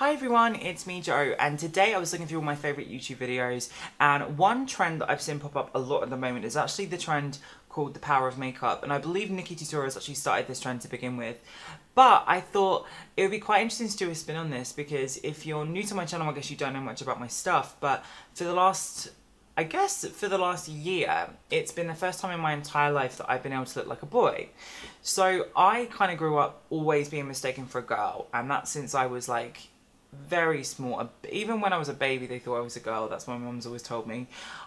Hi everyone, it's me Joe and today I was looking through all my favourite YouTube videos and one trend that I've seen pop up a lot at the moment is actually the trend called the power of makeup and I believe NikkieTutorials actually started this trend to begin with but I thought it would be quite interesting to do a spin on this because if you're new to my channel I guess you don't know much about my stuff but for the last I guess for the last year, it's been the first time in my entire life that I've been able to look like a boy. So I kind of grew up always being mistaken for a girl, and that's since I was like very small. Even when I was a baby, they thought I was a girl. That's what my mum's always told me.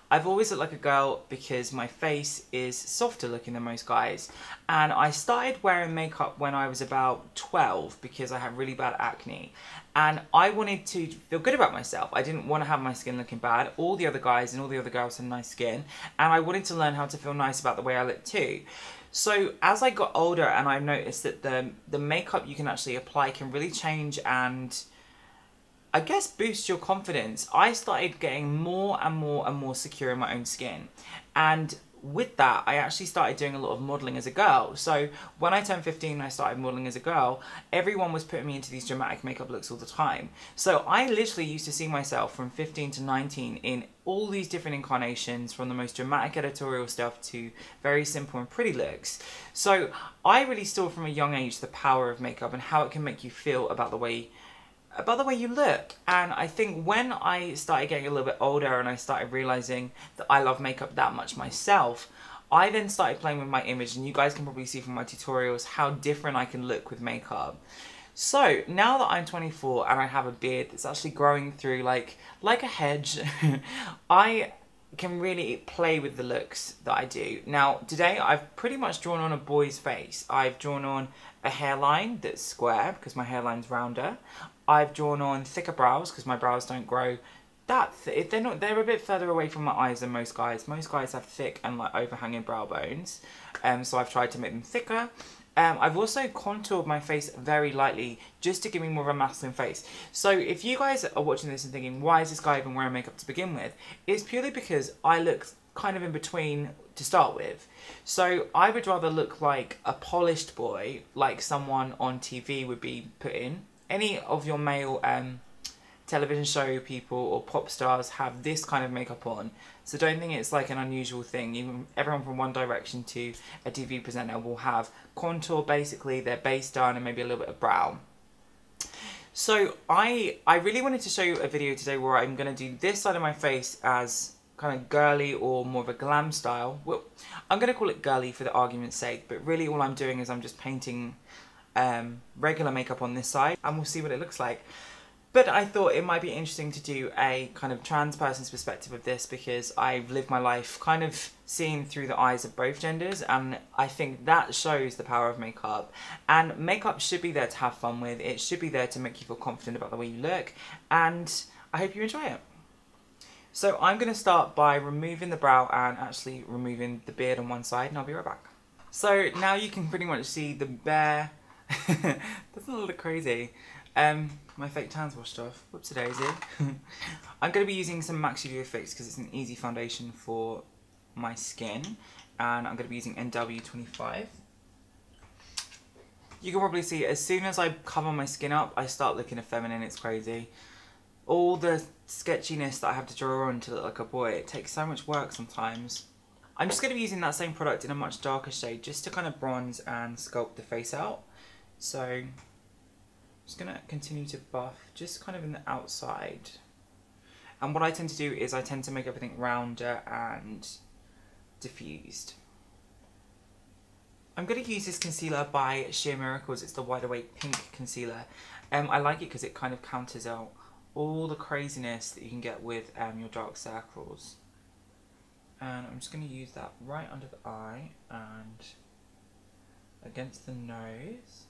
I've always looked like a girl because my face is softer looking than most guys. And I started wearing makeup when I was about 12 because I had really bad acne. And I wanted to feel good about myself. I didn't want to have my skin looking bad. All the other guys and all the other girls had nice skin. And I wanted to learn how to feel nice about the way I look too. So as I got older and I noticed that the, the makeup you can actually apply can really change and I guess boosts your confidence, I started getting more and more and more secure in my own skin. And with that, I actually started doing a lot of modelling as a girl. So when I turned 15 I started modelling as a girl, everyone was putting me into these dramatic makeup looks all the time. So I literally used to see myself from 15 to 19 in all these different incarnations from the most dramatic editorial stuff to very simple and pretty looks. So I really saw from a young age the power of makeup and how it can make you feel about the way Uh, about the way you look. And I think when I started getting a little bit older and I started realizing that I love makeup that much myself, I then started playing with my image and you guys can probably see from my tutorials how different I can look with makeup. So now that I'm 24 and I have a beard that's actually growing through like like a hedge, I can really play with the looks that I do. Now today I've pretty much drawn on a boy's face. I've drawn on a hairline that's square because my hairline's rounder. I've drawn on thicker brows because my brows don't grow that th they're not they're a bit further away from my eyes than most guys. Most guys have thick and like overhanging brow bones, um, so I've tried to make them thicker. Um, I've also contoured my face very lightly just to give me more of a masculine face. So if you guys are watching this and thinking, why is this guy even wearing makeup to begin with? It's purely because I look kind of in between to start with. So I would rather look like a polished boy, like someone on TV would be put in, any of your male um, television show people or pop stars have this kind of makeup on. So don't think it's like an unusual thing. Even everyone from One Direction to a TV presenter will have contour, basically their base done and maybe a little bit of brow. So I I really wanted to show you a video today where I'm going to do this side of my face as kind of girly or more of a glam style. Well, I'm going to call it girly for the argument's sake, but really all I'm doing is I'm just painting um, regular makeup on this side and we'll see what it looks like. But I thought it might be interesting to do a kind of trans person's perspective of this because I've lived my life kind of seeing through the eyes of both genders and I think that shows the power of makeup. And makeup should be there to have fun with, it should be there to make you feel confident about the way you look and I hope you enjoy it. So I'm going to start by removing the brow and actually removing the beard on one side and I'll be right back. So now you can pretty much see the bare That's a little crazy. Um, my fake tan's washed off. Whoops daisy. I'm going to be using some MAC Studio Fix because it's an easy foundation for my skin. And I'm going to be using NW25. You can probably see as soon as I cover my skin up, I start looking a feminine. It's crazy. All the sketchiness that I have to draw on to look like a boy, it takes so much work sometimes. I'm just going to be using that same product in a much darker shade just to kind of bronze and sculpt the face out. So I'm just going to continue to buff just kind of in the outside. And what I tend to do is I tend to make everything rounder and diffused. I'm going to use this concealer by Sheer Miracles. It's the Wide Awake Pink Concealer. Um, I like it because it kind of counters out all the craziness that you can get with um, your dark circles. And I'm just going to use that right under the eye and against the nose.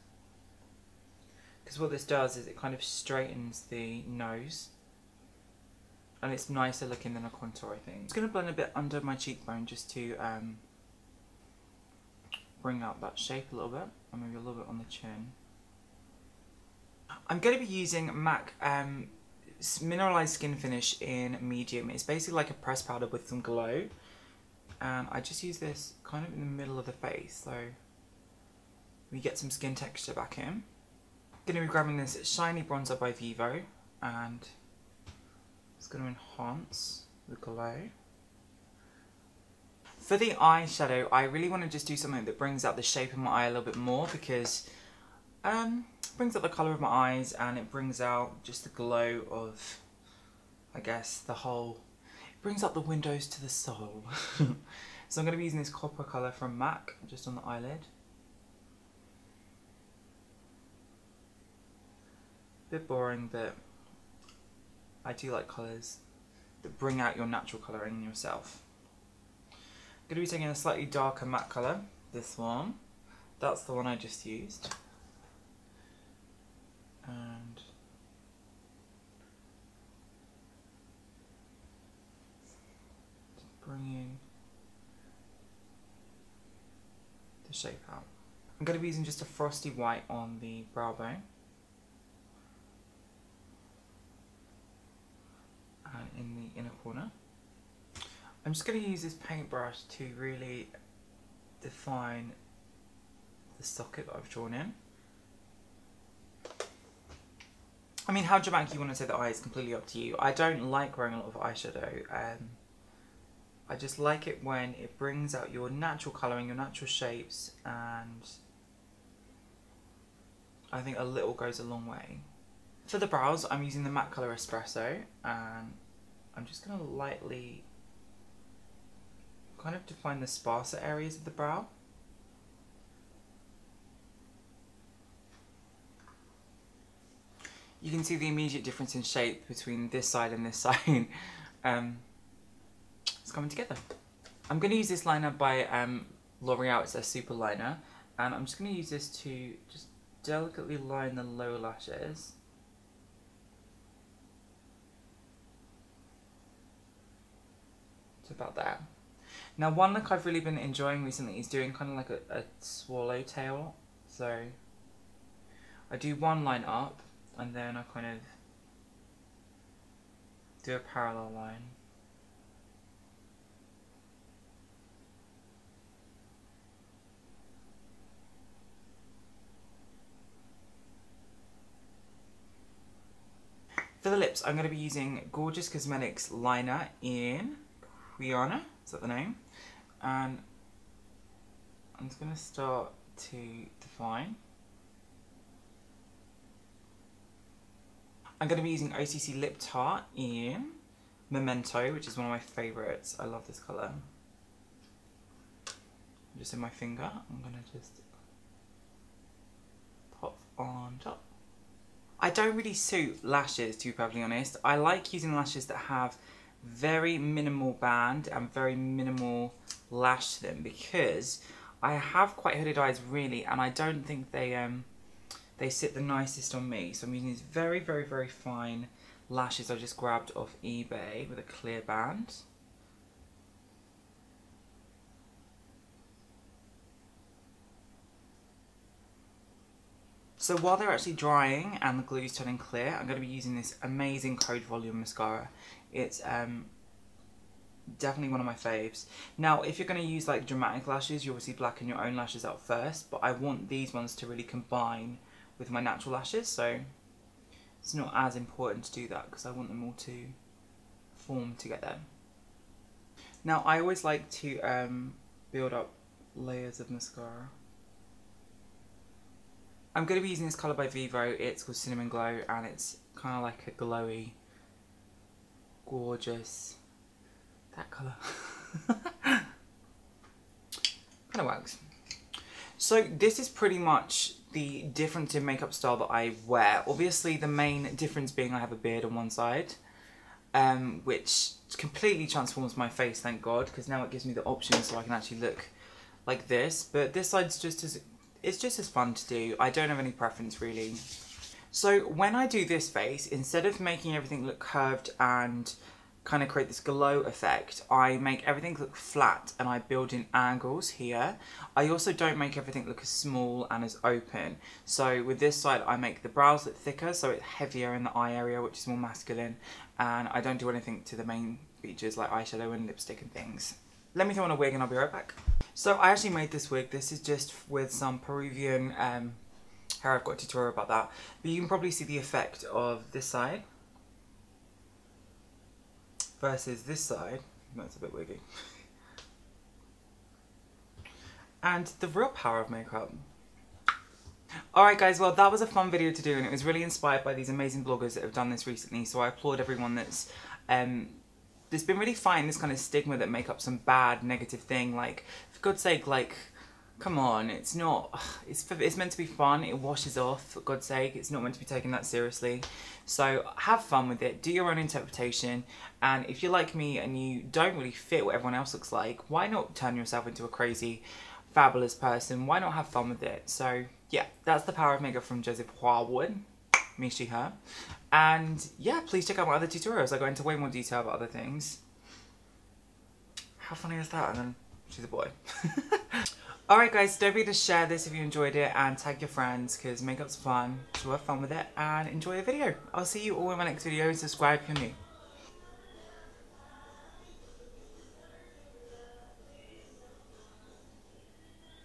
Because what this does is it kind of straightens the nose. And it's nicer looking than a contour, I think. I'm just going to blend a bit under my cheekbone just to um, bring out that shape a little bit. And maybe a little bit on the chin. I'm going to be using MAC um, Mineralized Skin Finish in medium. It's basically like a press powder with some glow. And I just use this kind of in the middle of the face. So we get some skin texture back in. Going to be grabbing this shiny bronzer by Vivo and it's going to enhance the glow. For the eyeshadow, I really want to just do something that brings out the shape of my eye a little bit more because um, brings out the colour of my eyes and it brings out just the glow of, I guess, the whole, it brings out the windows to the soul. so I'm going to be using this copper colour from MAC just on the eyelid. Bit boring, but I do like colours that bring out your natural colouring in yourself. I'm going to be taking a slightly darker matte colour, this one. That's the one I just used. And bringing the shape out. I'm going to be using just a frosty white on the brow bone. And in the inner corner. I'm just going to use this paintbrush to really define the socket that I've drawn in. I mean, how dramatic you want to say the eye is completely up to you. I don't like wearing a lot of eyeshadow. Um, I just like it when it brings out your natural colouring, your natural shapes, and I think a little goes a long way. For the brows, I'm using the matte colour Espresso, and I'm just going to lightly kind of define the sparser areas of the brow. You can see the immediate difference in shape between this side and this side. um, it's coming together. I'm going to use this liner by um, L'Oreal, it's a super liner, and I'm just going to use this to just delicately line the lower lashes. To about that. Now one look I've really been enjoying recently is doing kind of like a, a swallowtail. So I do one line up and then I kind of do a parallel line. For the lips, I'm going to be using Gorgeous Cosmetics liner in Is that the name? And I'm just going to start to define. I'm going to be using OCC Lip Tar in Memento, which is one of my favourites. I love this colour. Just in my finger, I'm going to just pop on top. I don't really suit lashes, to be perfectly honest. I like using lashes that have very minimal band and very minimal lash to them because I have quite hooded eyes really and I don't think they um they sit the nicest on me so I'm using these very very very fine lashes I just grabbed off eBay with a clear band So while they're actually drying and the glue is turning clear, I'm going to be using this amazing Code Volume mascara. It's um, definitely one of my faves. Now, if you're going to use like dramatic lashes, you obviously blacken your own lashes out first, but I want these ones to really combine with my natural lashes, so it's not as important to do that because I want them all to form together. Now, I always like to um, build up layers of mascara. I'm going to be using this colour by Vivo, it's called Cinnamon Glow and it's kind of like a glowy gorgeous. That colour. kind of works. So this is pretty much the difference in makeup style that I wear. Obviously the main difference being I have a beard on one side. Um, which completely transforms my face, thank God, because now it gives me the option so I can actually look like this. But this side's just as it's just as fun to do. I don't have any preference really. So when I do this face, instead of making everything look curved and kind of create this glow effect, I make everything look flat and I build in angles here. I also don't make everything look as small and as open. So with this side, I make the brows look thicker, so it's heavier in the eye area, which is more masculine. And I don't do anything to the main features like eyeshadow and lipstick and things. Let me throw on a wig and I'll be right back. So I actually made this wig. This is just with some Peruvian um, Here I've got a tutorial about that. But you can probably see the effect of this side versus this side. That's a bit wiggy. and the real power of makeup. Alright guys, well that was a fun video to do and it was really inspired by these amazing bloggers that have done this recently so I applaud everyone that's um, there's been really fighting this kind of stigma that makeup's some bad negative thing like for God's sake like come on it's not it's it's meant to be fun it washes off for God's sake it's not meant to be taken that seriously so have fun with it do your own interpretation and if you're like me and you don't really fit what everyone else looks like why not turn yourself into a crazy fabulous person why not have fun with it so yeah, that's the power of makeup from Joseph Harwood, me, she, her. And yeah, please check out my other tutorials. I go into way more detail about other things. How funny is that? And then she's a boy. Alright guys, don't forget to share this if you enjoyed it and tag your friends because makeup's fun, so have fun with it and enjoy the video. I'll see you all in my next video and subscribe if you're new.